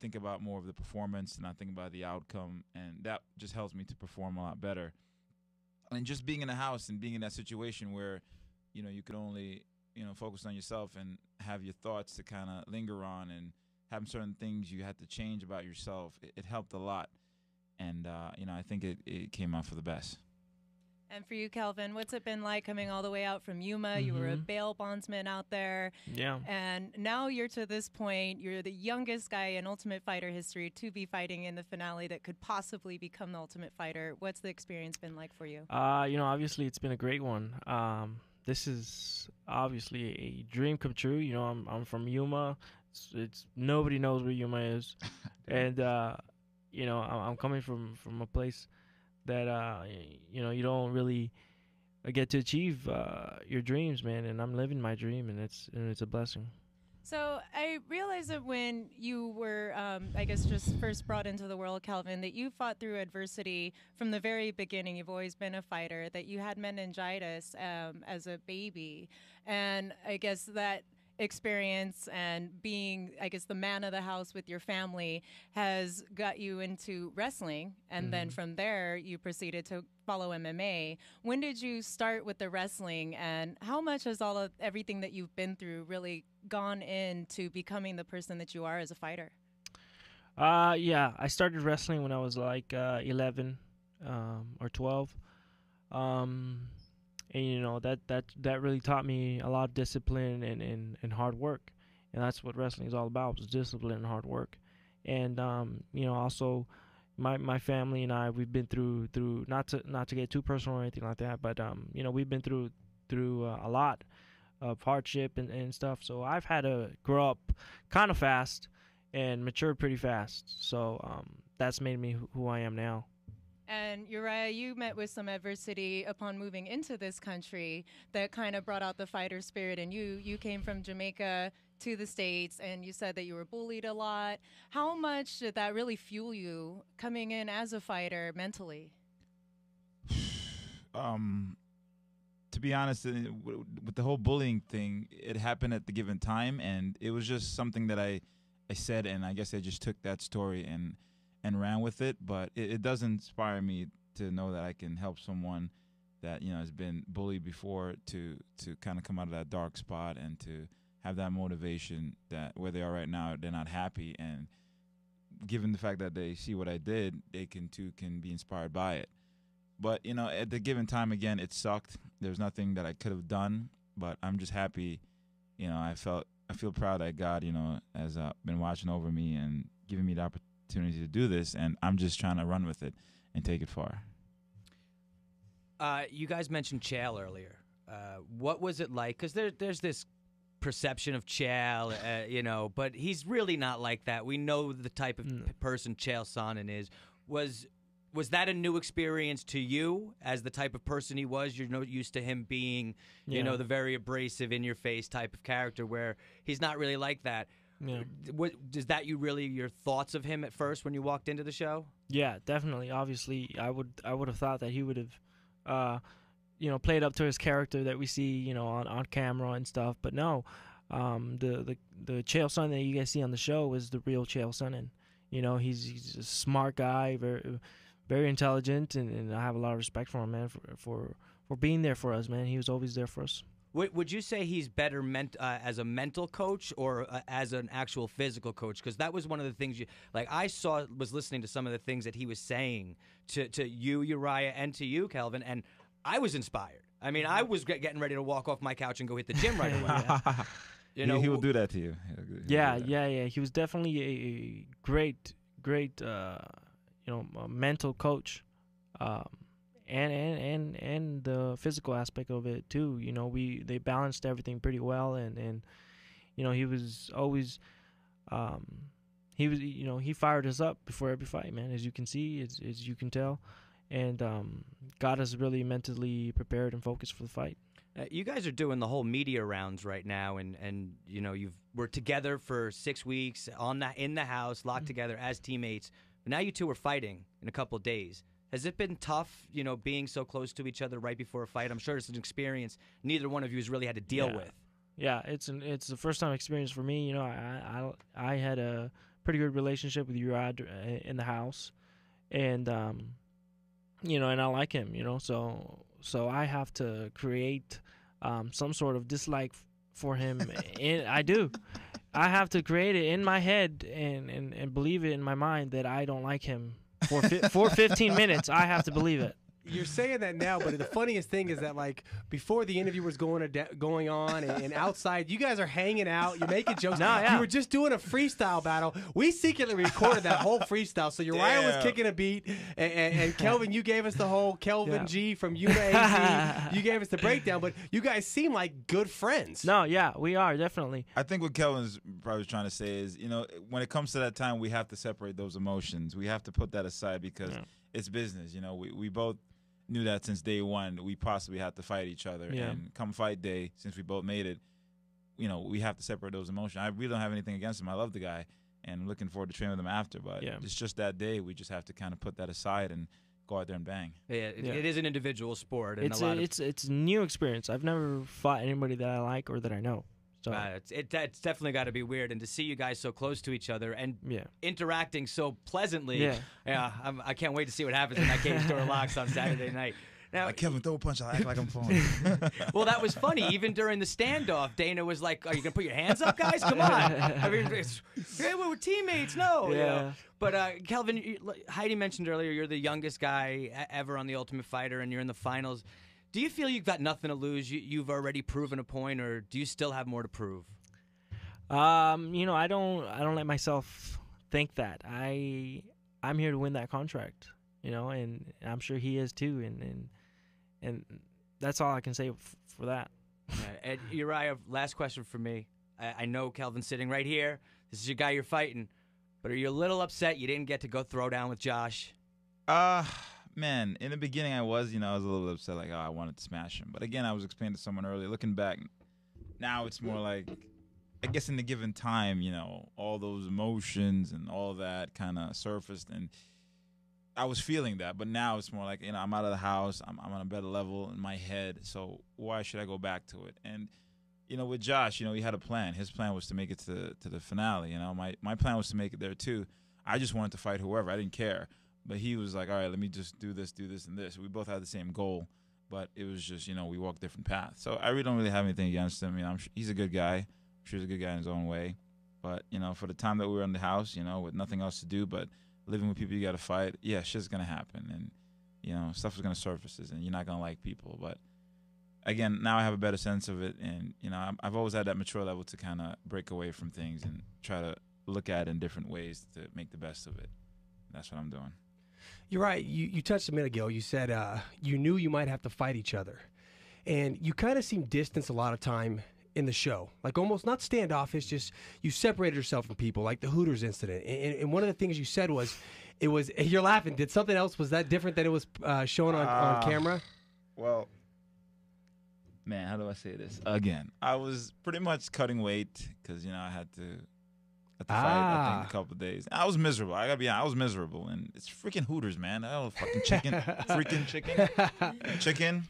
think about more of the performance and I think about the outcome, and that just helps me to perform a lot better. And just being in the house and being in that situation where, you know, you could only you know focus on yourself and have your thoughts to kind of linger on and having certain things you had to change about yourself, it, it helped a lot. And uh, you know, I think it, it came out for the best. And for you, Kelvin, what's it been like coming all the way out from Yuma? Mm-hmm. You were a Mhm. bail bondsman out there. Yeah. And now you're to this point, you're the youngest guy in Ultimate Fighter history to be fighting in the finale that could possibly become the Ultimate Fighter. What's the experience been like for you? Uh, you know, obviously it's been a great one. Um, this is obviously a dream come true. You know, I'm I'm from Yuma. It's, it's nobody knows where Yuma is, and uh, you know, I'm, I'm coming from from a place that uh, you know you don't really uh, get to achieve uh, your dreams, man. And I'm living my dream, and it's and it's a blessing. So I realized that when you were, um, I guess, just first brought into the world, Kelvin, that you fought through adversity from the very beginning. You've always been a fighter. That you had meningitis um, as a baby, and I guess that experience and being, I guess, the man of the house with your family has got you into wrestling, and then Mhm. from there you proceeded to follow MMA. When did you start with the wrestling, and how much has all of everything that you've been through really gone into becoming the person that you are as a fighter? Uh, yeah, I started wrestling when I was like uh, 11 um, or 12. Um, and you know that that that really taught me a lot of discipline and, and, and hard work, and that's what wrestling is all about: is discipline and hard work. And um, you know, also my my family and I we've been through through not to not to get too personal or anything like that, but um, you know, we've been through through uh, a lot of hardship and, and stuff. So I've had to grow up kind of fast and matured pretty fast. So um, that's made me who I am now. And Uriah, you met with some adversity upon moving into this country that kind of brought out the fighter spirit. And you, you came from Jamaica to the States, and you said that you were bullied a lot. How much did that really fuel you coming in as a fighter mentally? um, to be honest, uh, with the whole bullying thing, it happened at the given time, and it was just something that I, I said, and I guess I just took that story and, and ran with it. But it, it does inspire me to know that I can help someone that you know has been bullied before to to kind of come out of that dark spot and to have that motivation that where they are right now they're not happy. And given the fact that they see what I did they can too can be inspired by it. But you know at the given time again it sucked. There's nothing that i could have done but i'm just happy. You know i felt i feel proud that god you know has uh, been watching over me and giving me the opportunity to do this and i'm just trying to run with it and take it far Uh, you guys mentioned Chael earlier. Uh, what was it like? Because there, there's this perception of Chael, uh, you know, but he's really not like that. We know the type of Mm. p- person Chael Sonnen is. Was was that a new experience to you as the type of person he was? You're not used to him being, you Yeah. know, the very abrasive, in your face type of character, where he's not really like that. Yeah. What is that? You really your thoughts of him at first when you walked into the show? Yeah, definitely. Obviously, I would I would have thought that he would have, uh, you know, played up to his character that we see, you know, on, on camera and stuff. But no, um, the the the Chael Sonnen that you guys see on the show is the real Chael Sonnen. You know, he's he's a smart guy, very very intelligent, and, and I have a lot of respect for him, man, for for for being there for us, man. He was always there for us. Would, would you say he's better ment- uh, as a mental coach or uh, as an actual physical coach? Because that was one of the things you like. I saw was listening to some of the things that he was saying to to you, Uriah, and to you, Kelvin, and I was inspired. I mean, I was get- getting ready to walk off my couch and go hit the gym right away. You know, he, he will do that to you He'll- he'll Yeah, yeah, yeah. He was definitely a, a great, great, uh, you know, a mental coach, um, and and and and the physical aspect of it too. You know, we they balanced everything pretty well, and and you know he was always, um, he was you know he fired us up before every fight, man. As you can see, as as you can tell, and um, got us really mentally prepared and focused for the fight. Uh, you guys are doing the whole media rounds right now, and and you know you've we're together for six weeks on the in the house, locked together as teammates. But now you two are fighting in a couple of days. Has it been tough, you know, being so close to each other right before a fight? I'm sure it's an experience neither one of you has really had to deal Yeah. with. Yeah, it's an it's the first time experience for me. You know, I I I had a pretty good relationship with Uriah in the house, and um, you know, and I like him, you know, so so I have to create um, some sort of dislike for him. and I do. I have to create it in my head and, and, and believe it in my mind that I don't like him for fi- for 15 minutes. I have to believe it you're saying that now, but the funniest thing is that like before the interview was going going on and, and, outside, you guys are hanging out, you're making jokes. No, yeah. You were just doing a freestyle battle. We secretly recorded that whole freestyle. So Uriah was kicking a beat, and, and, and, Kelvin, you gave us the whole Kelvin yeah. G from UAZ. you gave us the breakdown, but you guys seem like good friends. No, yeah, we are definitely. I think what Kelvin's probably trying to say is, you know, when it comes to that time, we have to separate those emotions. We have to put that aside because. Yeah it's business. You know, we, we both knew that since day one we possibly had to fight each other. Yeah. And come fight day, since we both made it, you know, we have to separate those emotions. I really don't have anything against him. I love the guy, and I'm looking forward to training with him after. But yeah. it's just that day we just have to kind of put that aside and go out there and bang. Yeah, it, yeah. it is an individual sport. And it's a, a it's it's new experience. I've never fought anybody that I like or that I know. So uh, it's, it, it's definitely got to be weird, and to see you guys so close to each other and yeah. interacting so pleasantly. Yeah, yeah. I'm, I can not wait to see what happens when that cage door locks on Saturday night. Now, like Kevin, throw a punch. I act like I'm falling. well, that was funny. Even during the standoff, Dana was like, "Are you gonna put your hands up, guys? Come on! I mean, hey, we're teammates. No, yeah." You know? But uh, Kelvin, Heidi mentioned earlier, you're the youngest guy ever on the Ultimate Fighter, and you're in the finals. Do you feel you've got nothing to lose? You, you've already proven a point, or do you still have more to prove? Um, you know, I don't. I don't let myself think that. I I'm here to win that contract. You know, and I'm sure he is too. And and and that's all I can say f- for that. Yeah, and Uriah, last question for me. I, I know Kelvin's sitting right here. This is your guy you're fighting, but are you a little upset you didn't get to go throw down with Josh? Uh man, in the beginning I was, you know, I was a little upset, like, oh, I wanted to smash him. But again, I was explaining to someone earlier. Looking back, now it's more like, I guess in the given time, you know, all those emotions and all that kind of surfaced, and I was feeling that. But now it's more like, you know, I'm out of the house. I'm, I'm on a better level in my head. So why should I go back to it? And you know, with Josh, you know, he had a plan. His plan was to make it to to the finale. You know, my my plan was to make it there too. I just wanted to fight whoever. I didn't care. But he was like, all right, let me just do this, do this, and this. We both had the same goal, but it was just, you know, we walked different paths. So I really don't really have anything against him. You know, sure he's a good guy. I'm sure he's a good guy in his own way. But, you know, for the time that we were in the house, you know, with nothing else to do but living with people you got to fight, yeah, shit's going to happen. And, you know, stuff is going to surface and you're not going to like people. But again, now I have a better sense of it. And, you know, I've always had that mature level to kind of break away from things and try to look at it in different ways to make the best of it. That's what I'm doing. You're right. You, you touched a minute ago. You said uh, you knew you might have to fight each other. And you kind of seem distant a lot of time in the show. Like almost not standoffish, just you separated yourself from people, like the Hooters incident. And, and one of the things you said was, it was, you're laughing. Did something else, was that different than it was uh, shown on, uh, on camera? Well, man, how do I say this? Again, I was pretty much cutting weight because, you know, I had to at the ah. fight. I think a ah. couple days. I was miserable. I gotta be honest. I was miserable, and it's freaking Hooters, man. I don't fucking chicken, freaking chicken, chicken,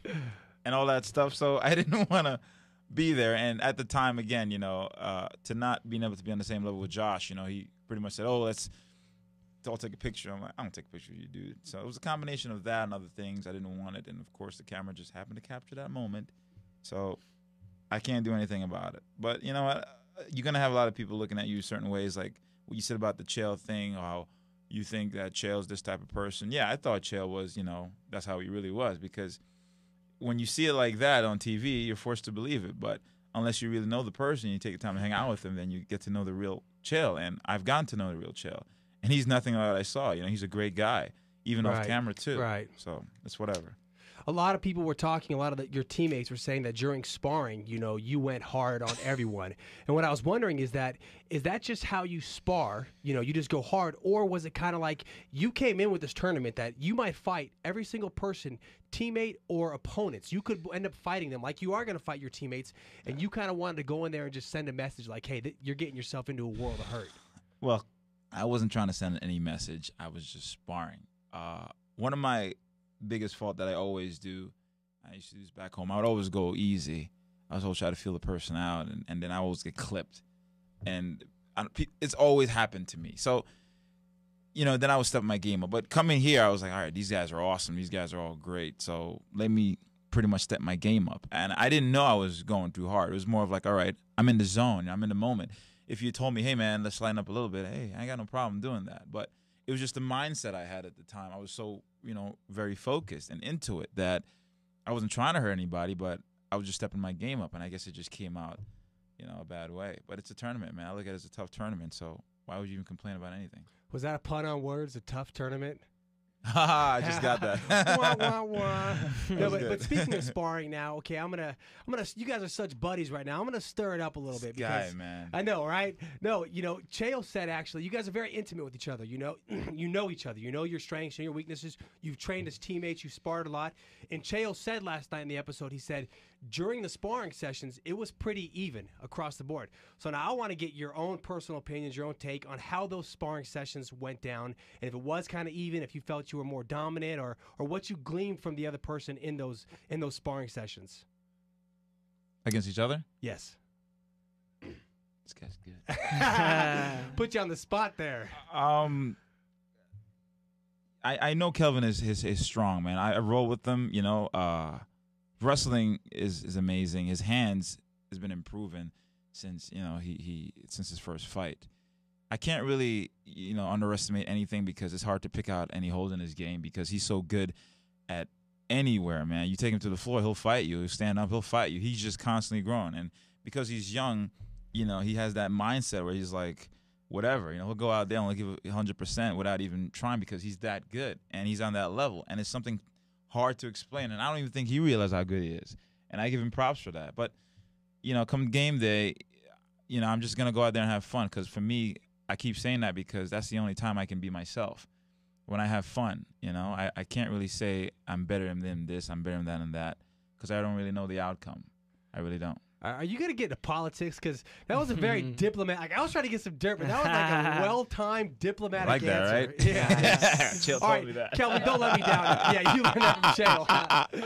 and all that stuff. So I didn't want to be there. And at the time, again, you know, uh, to not being able to be on the same level with Josh, you know, he pretty much said, "Oh, let's." I'll take a picture. I'm like, I don't take a picture of you, dude. So it was a combination of that and other things. I didn't want it, and of course, the camera just happened to capture that moment. So I can't do anything about it. But you know what? You're gonna have a lot of people looking at you certain ways, like what you said about the Chael thing, how you think that Chael's this type of person. Yeah, I thought Chael was, you know, that's how he really was because when you see it like that on TV, you're forced to believe it. But unless you really know the person, you take the time to hang out with him, then you get to know the real Chael. And I've gotten to know the real Chael, and he's nothing like I saw. You know, he's a great guy, even right. off camera too. Right. So it's whatever a lot of people were talking, a lot of the, your teammates were saying that during sparring, you know, you went hard on everyone. and what I was wondering is that is that just how you spar? You know, you just go hard, or was it kind of like you came in with this tournament that you might fight every single person, teammate or opponents? You could end up fighting them like you are going to fight your teammates, and you kind of wanted to go in there and just send a message like, "Hey, th- you're getting yourself into a world of hurt." Well, I wasn't trying to send any message. I was just sparring. Uh, one of my biggest fault that I always do. I used to do this back home. I would always go easy. I was always try to feel the person out, and, and then I always get clipped. And I it's always happened to me. So, you know, then I would step my game up. But coming here, I was like, all right, these guys are awesome. These guys are all great. So let me pretty much step my game up. And I didn't know I was going too hard. It was more of like, all right, I'm in the zone. I'm in the moment. If you told me, hey man, let's line up a little bit, hey, I ain't got no problem doing that. But it was just the mindset I had at the time. I was so, you know, very focused and into it that I wasn't trying to hurt anybody, but I was just stepping my game up and I guess it just came out, you know, a bad way. But it's a tournament, man. I look at it as a tough tournament, so why would you even complain about anything? Was that a pun on words? A tough tournament? I just got that. wah, wah, wah. no, but, but speaking of sparring now, okay, I'm gonna, I'm gonna. You guys are such buddies right now. I'm gonna stir it up a little bit Guy, man. I know, right? No, you know, Chael said actually, you guys are very intimate with each other. You know, you know each other. You know your strengths and your weaknesses. You've trained as teammates. You've sparred a lot. And Chael said last night in the episode, he said during the sparring sessions, it was pretty even across the board. So now I want to get your own personal opinions, your own take on how those sparring sessions went down, and if it was kind of even, if you felt you were more dominant, or or what you gleaned from the other person in those in those sparring sessions. Against each other? Yes. This guy's good. Put you on the spot there. Um, I I know Kelvin is is, is strong, man. I, I roll with them, You know, uh, wrestling is is amazing. His hands has been improving since you know he he since his first fight. I can't really you know underestimate anything because it's hard to pick out any holes in his game because he's so good at anywhere, man. You take him to the floor, he'll fight you. He'll stand up, he'll fight you. He's just constantly growing, and because he's young, you know, he has that mindset where he's like, whatever, you know, he'll go out there and he'll give it 100% without even trying because he's that good and he's on that level, and it's something hard to explain, and I don't even think he realizes how good he is, and I give him props for that. But you know, come game day, you know, I'm just gonna go out there and have fun because for me, I keep saying that because that's the only time I can be myself when I have fun. You know, I, I can't really say I'm better than this, I'm better than than that, because I don't really know the outcome. I really don't. Are are you gonna get into politics? Because that was a very diplomat. Like, I was trying to get some dirt, but that was like a well-timed diplomatic Like that, answer. right? Yeah. Chill All told me that. Kelvin, don't let me down. Yeah, you learned that from Chael.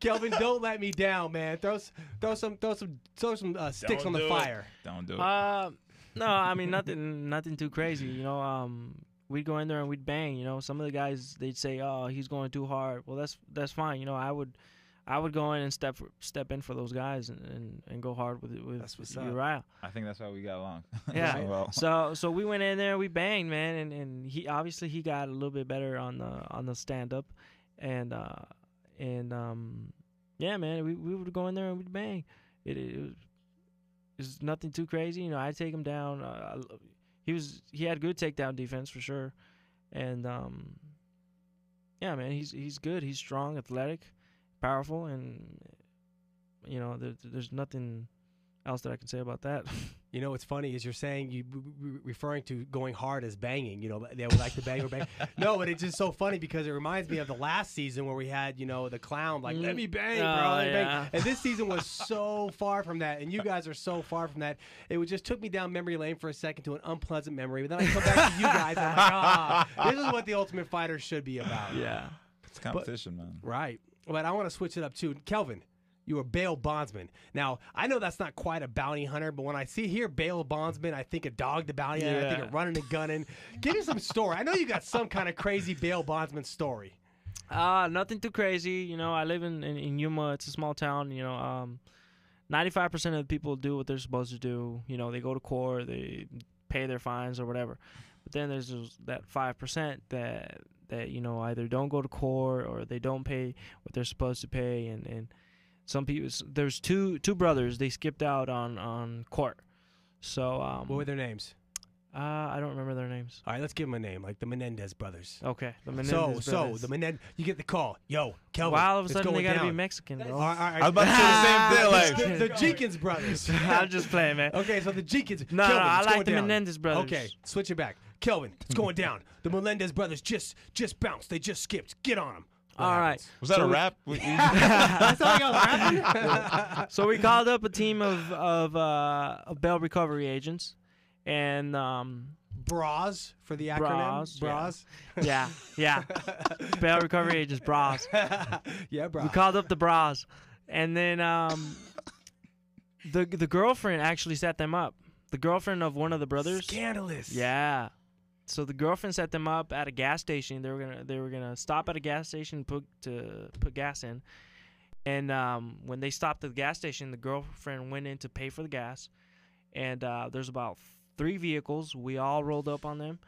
Kelvin, don't let me down, man. Throw, throw some, throw some, throw some uh, sticks Don't on the do it. fire. Don't do it. Uh, no, I mean nothing, nothing too crazy. You know, um, we'd go in there and we'd bang. You know, some of the guys they'd say, "Oh, he's going too hard." Well, that's that's fine. You know, I would, I would go in and step step in for those guys and, and, and go hard with with That's what's up. Uriah. I think that's why we got along. Yeah. so well. So so we went in there, we banged, man, and, and he obviously he got a little bit better on the on the stand up, and uh and um yeah, man, we we would go in there and we'd bang. It, it was it's nothing too crazy, you know. I take him down. Uh, he was he had good takedown defense for sure, and um yeah, man, he's he's good. He's strong, athletic, powerful, and you know there, there's nothing else that I can say about that. You know what's funny is you're saying you re- re- referring to going hard as banging. You know they would like to bang or bang. no, but it's just so funny because it reminds me of the last season where we had you know the clown like let Mm. me bang, bro, Oh, let me bang. And this season was so far from that, and you guys are so far from that. It just took me down memory lane for a second to an unpleasant memory, but then I come back to you guys and I'm like, ah, this is what the Ultimate Fighter should be about. yeah. it's competition, man. Right. But I want to switch it up too. Kelvin, you are bail bondsman. Now, I know that's not quite a bounty hunter, but when I see here bail bondsman, I think of dog the bounty hunter. I think of running and gunning. Give me some story. I know you got some kind of crazy bail bondsman story. Uh, nothing too crazy. You know, I live in, in, in Yuma. It's a small town. You know, um, 95% of the people do what they're supposed to do. You know, they go to court, they pay their fines or whatever. But then there's that 5% that, that, you know, either don't go to court or they don't pay what they're supposed to pay. And, and some people, there's two, two brothers, they skipped out on, on court. So, um, What were their names? uh, I don't remember their names. All right, let's give them a name, like the Menendez brothers. Okay. The so, Menendez so brothers. the Menendez, you get the call. Yo, Kelvin, Wow, all of a sudden they gotta be down. Mexican, bro. All right, all right. I was about to say the same thing. Like, the, the Jenkins brothers. I'm just playing, man. Okay, so the Jenkins. No, Kelvin, no, I like the down. Menendez brothers. Okay, switch it back. Kelvin, it's going down. The Melendez brothers just just bounced. They just skipped. Get on them. All right. was that So a we- rap? We- That's all y'all rapping. So we called up a team of of, uh, of bail recovery agents, and um, Bras for the acronym. Bras, yeah. Bras. yeah, yeah, bail recovery agents, bras. yeah, bras. We called up the bras, and then um, the the girlfriend actually set them up. the girlfriend of one of the brothers. Scandalous. Yeah. So the girlfriend set them up at a gas station. They were gonna they were gonna stop at a gas station put to put gas in, and um, when they stopped at the gas station, the girlfriend went in to pay for the gas, and uh, there's about three vehicles. We all rolled up on them.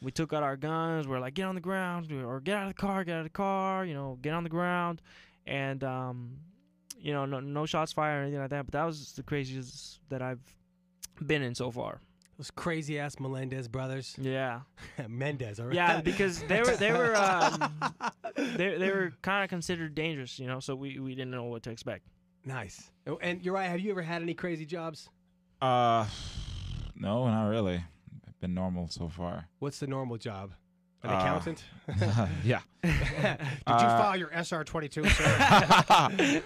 We took out our guns. We're like, get on the ground or get out of the car, get out of the car. You know, get on the ground, and um, you know, no, no shots fired or anything like that. But that was the craziest that I've been in so far. Those crazy ass Melendez brothers. Yeah. Mendez, all right. Yeah, because they were they were um, they they were kind of considered dangerous, you know. So we, we didn't know what to expect. nice. Oh, And you're right. Have you ever had any crazy jobs? Uh, no, not really. I've been normal so far. What's the normal job? An Uh, accountant? yeah. Did you uh, file your SR 22, sir?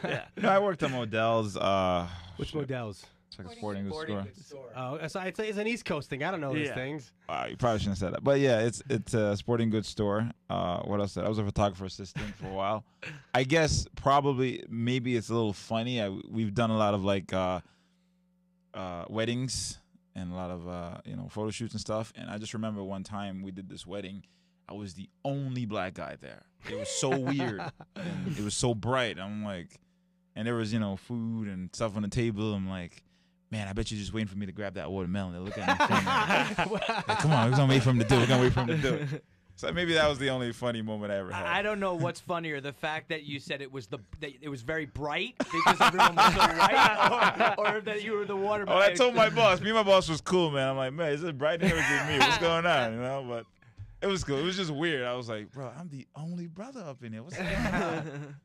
Yeah. No, I worked on Modell's. Uh, Which shit, models? It's like a sporting goods store. Oh, so it's, it's an East Coast thing. I don't know these Yeah. things. Uh, you probably shouldn't have said that, but yeah, it's it's a sporting goods store. Uh, what else? I was a photographer assistant for a while. I guess probably maybe it's a little funny. I, we've done a lot of like uh, uh, weddings and a lot of uh, you know photo shoots and stuff. And I just remember one time we did this wedding. I was the only black guy there. It was so weird. And it was so bright. I'm like, and there was you know food and stuff on the table. I'm like. Man, I bet you're just waiting for me to grab that watermelon. They're looking at me funny. Like, come on, we're gonna wait for him to do it. We're gonna wait for him to do it. So maybe that was the only funny moment I ever had. I don't know what's funnier, the fact that you said it was the that it was very bright because everyone was so white, or, or that you were the water. oh, I told my boss. Me and my boss was cool, man. I'm like, man, is it bright here with me? What's going on? You know, but it was cool. It was just weird. I was like, bro, I'm the only brother up in here. What's going on?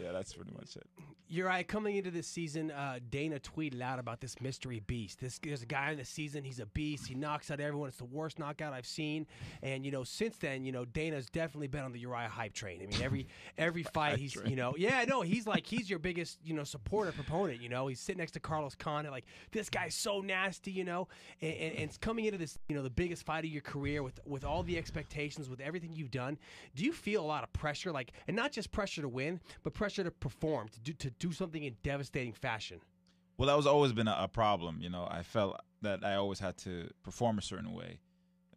yeah, that's pretty much it. You're right. Coming into this season, uh, Dana tweeted out about this mystery beast. This there's a guy in the season. He's a beast. He knocks out everyone. It's the worst knockout I've seen. And you know, since then, you know, Dana's definitely been on the Uriah hype train. I mean, every every fight, he's you know, yeah, no, he's like he's your biggest you know supporter proponent. You know, he's sitting next to Carlos Condit. Like this guy's so nasty. You know, and, and, and it's coming into this you know the biggest fight of your career with with all the expectations, with everything you've done. Do you feel a lot of pressure, like, and not just pressure to win, but pressure to perform, to do to do something in devastating fashion? Well, that was always been a, a problem. You know, I felt that I always had to perform a certain way.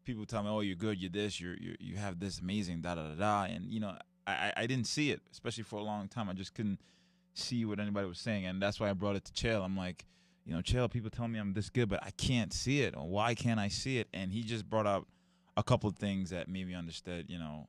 People tell me, "Oh, you're good. You're this. You're, you you have this amazing da da da da," and you know, I I- didn't see it, especially for a long time. I just couldn't see what anybody was saying, and that's why I brought it to Chael. I'm like, you know, Chael, people tell me I'm this good, but I can't see it. Why can't I see it? And he just brought up a couple of things that made me understood, you know,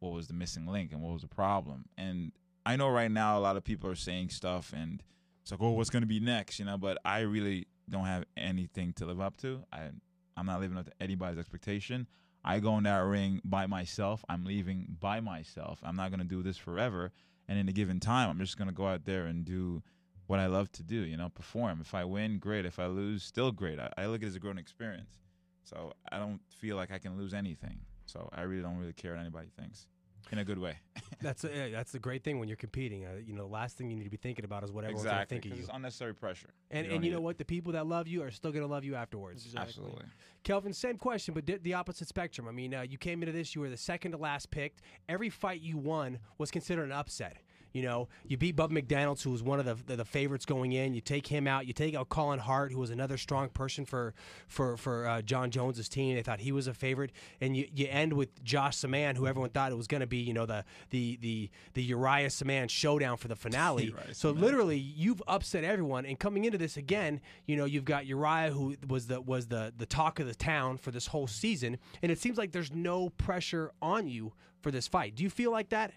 what was the missing link and what was the problem. And I know right now a lot of people are saying stuff and it's like, oh, what's gonna be next, you know? But I really don't have anything to live up to. I I'm not living up to anybody's expectation. I go in that ring by myself. I'm leaving by myself. I'm not gonna do this forever. And in a given time, I'm just gonna go out there and do what I love to do. You know, perform. If I win, great. If I lose, still great. I, I look at it as a growing experience. So I don't feel like I can lose anything. So I really don't really care what anybody thinks, in a good way. That's a, yeah, that's the great thing when you're competing. Uh, you know, the last thing you need to be thinking about is what everyone's going to exactly. think of 'cause you. It's unnecessary pressure. And don't and you know it. what? The people that love you are still going to love you afterwards. Exactly. Absolutely. Kelvin, same question, but di- the opposite spectrum. I mean, uh, you came into this, you were the second to last picked. Every fight you won was considered an upset. You know, you beat Bubba McDaniel's, who was one of the, the the favorites going in. You take him out. You take out Collin Hart, who was another strong person for for for uh, Jon Jones's team. They thought he was a favorite, and you, you end with Josh Samman, who everyone thought it was going to be. You know, the the the the Uriah Samman showdown for the finale. So literally, you've upset everyone. And coming into this again, you know, you've got Uriah, who was the was the the talk of the town for this whole season, and it seems like there's no pressure on you for this fight. Do you feel like that?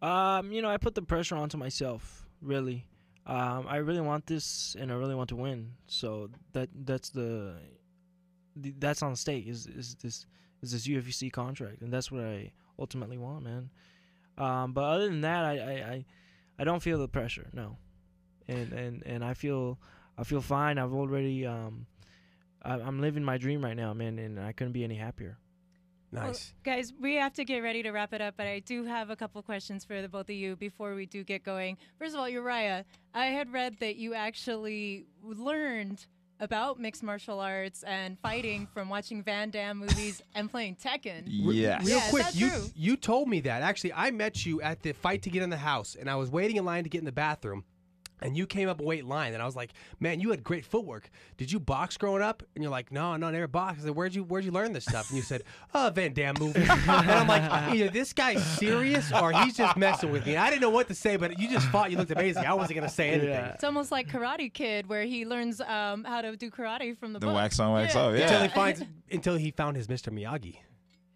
Um, you know, I put the pressure onto myself. Really, um, I really want this, and I really want to win. So that that's the, the that's on stake. Is is this is this UFC contract, and that's what I ultimately want, man. Um, but other than that, I, I, I, I don't feel the pressure. No, and and and I feel I feel fine. I've already um, I, I'm living my dream right now, man, and I couldn't be any happier. Well, Nice. guys, we have to get ready to wrap it up, but I do have a couple questions for the both of you before we do get going. First of all, Uriah, I had read that you actually learned about mixed martial arts and fighting from watching Van Damme movies and playing Tekken. Yes. Real Yeah, quick, you true? you told me that. Actually, I met you at the fight to get in the house, and I was waiting in line to get in the bathroom. And you came up a weight line, and I was like, "Man, you had great footwork. Did you box growing up?" And you're like, "No, no, never boxed." I said, "Where'd you Where'd you learn this stuff?" And you said, "Oh, Van Damme movie." and I'm like, "Either this guy's serious or he's just messing with me." I didn't know what to say, but you just fought. You looked amazing. I wasn't gonna say anything. Yeah. It's almost like Karate Kid, where he learns um, how to do karate from the, The book. wax on, wax Yeah. off. Until he finds, until he found his Mr. Miyagi.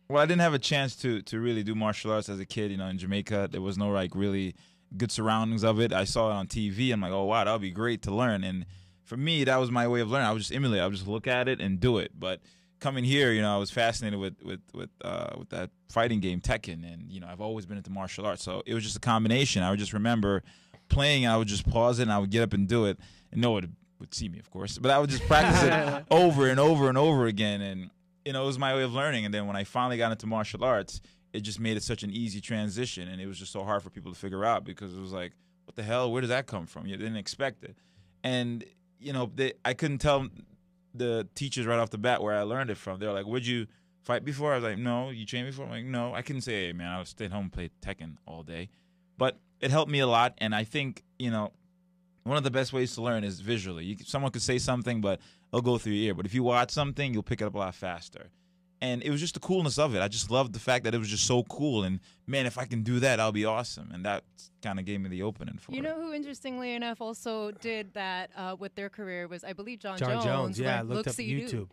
Well, I didn't have a chance to to really do martial arts as a kid. You know, in Jamaica, there was no like really good surroundings of it. I saw it on TV. I'm like, oh wow, that would be great to learn. And for me, that was my way of learning. I would just emulate. I would just look at it and do it. But coming here, you know, I was fascinated with with with uh, with that fighting game Tekken, and you know, I've always been into martial arts. So it was just a combination. I would just remember playing. And I would just pause it, and I would get up and do it. And no one would see me, of course, but I would just practice it over and over and over again. And you know, it was my way of learning. And then when I finally got into martial arts, it just made it such an easy transition, and it was just so hard for people to figure out because it was like, what the hell? Where does that come from? You didn't expect it, and you know, they, I couldn't tell the teachers right off the bat where I learned it from. They're like, "Would you fight before?" I was like, "No." You trained before? I'm like, "No." I couldn't say, "Hey, man, I was stayed home and played Tekken all day," but it helped me a lot, and I think you know. One of the best ways to learn is visually. You, someone could say something, but it'll go through your ear. But if you watch something, you'll pick it up a lot faster and it was just the coolness of it. I just loved the fact that it was just so cool. And man, if I can do that, I'll be awesome. And that kind of gave me the opening for You it. know who, interestingly enough, also did that uh, with their career was, I believe, Jon, Jon Jones, yeah, I when looked up Look-See-Do. YouTube.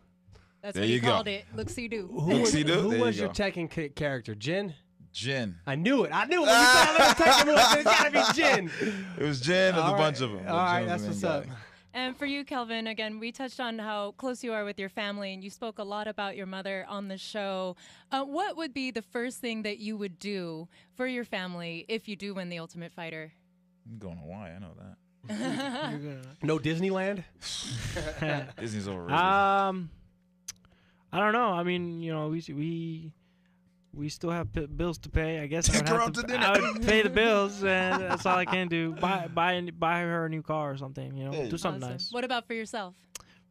That's There what he you go. called it. Look see do. Who was, who There you your go. Tekken ca- character? Jin? Jin. I knew it. I knew it. When you said I love Tekken movie, I said, it's gotta be Jin. It was Jin. There's All a right. bunch of them. All right, that's what's up. And for you, Kelvin, again, we touched on how close you are with your family, and you spoke a lot about your mother on the show. Uh, what would be the first thing that you would do for your family if you do win the Ultimate Fighter? I'm going to Hawaii. I know that. No Disneyland? Disney's overrated. Um, I don't know. I mean, you know, we we we still have p- bills to pay. I guess I would, Take her have out to, to dinner. I would pay the bills, and that's all I can do. Buy buy buy her a new car or something. You know, Hey. do something Awesome. nice What about for yourself?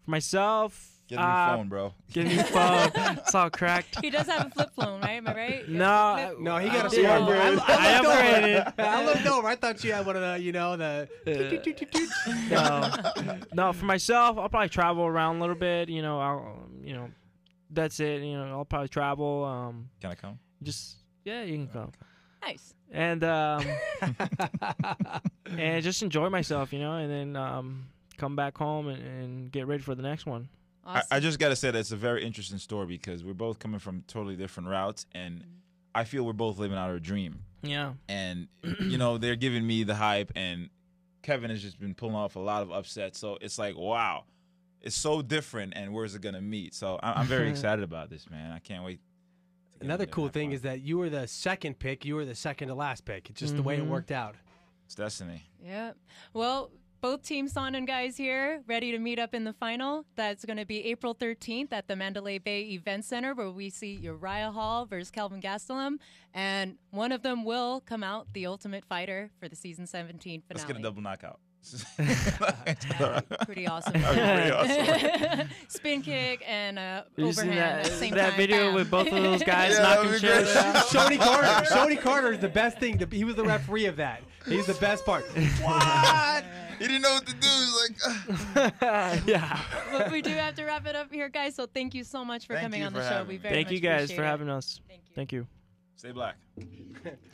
for myself. Get a new uh, phone, bro. Get a new phone. it's all cracked. He does have a flip phone, right? Am I right? No, Flip- No, he got a smart Yeah. I, I I, looked over. upgraded. I looked over. I thought you had one of the, you know, the. toot. no, no. For myself, I'll probably travel around a little bit. You know, I'll you know, that's it. You know, I'll probably travel. Um, Can I come? just yeah, you can come. Nice. and um, and just enjoy myself, you know, and then um, come back home and, and get ready for the next one. I, I just got to say that it's a very interesting story because we're both coming from totally different routes. And I feel we're both living out our dream. Yeah, and you know they're giving me the hype and kevin has just been pulling off a lot of upsets so it's like wow it's so different and where's it gonna meet so I- i'm very excited about this man i can't wait Another cool thing fun. is that you were the second pick. You were the second to last pick. It's just the way it Mhm. worked out. it's destiny Yeah. Well, both Team Sonnen guys here, ready to meet up in the final. That's going to be April 13th at the Mandalay Bay Event Center, where we see Uriah Hall versus Kelvin Gastelum, and one of them will come out the Ultimate Fighter for the season 17 finale. let's get a double knockout Pretty awesome. Pretty awesome. Spin kick and uh, overhand that at the same that time. video Bam. with both of those guys Yeah, knocking would be shit out? Shonie Carter. Shonie Carter is the best thing. The- He was the referee of that. He's the best part. what he didn't know what to do he's like yeah. but we do have to wrap it up here, guys. So thank you so much for Thank coming you on the show. having We me. very Thank much you guys for it. having us. Thank you. Thank you. stay black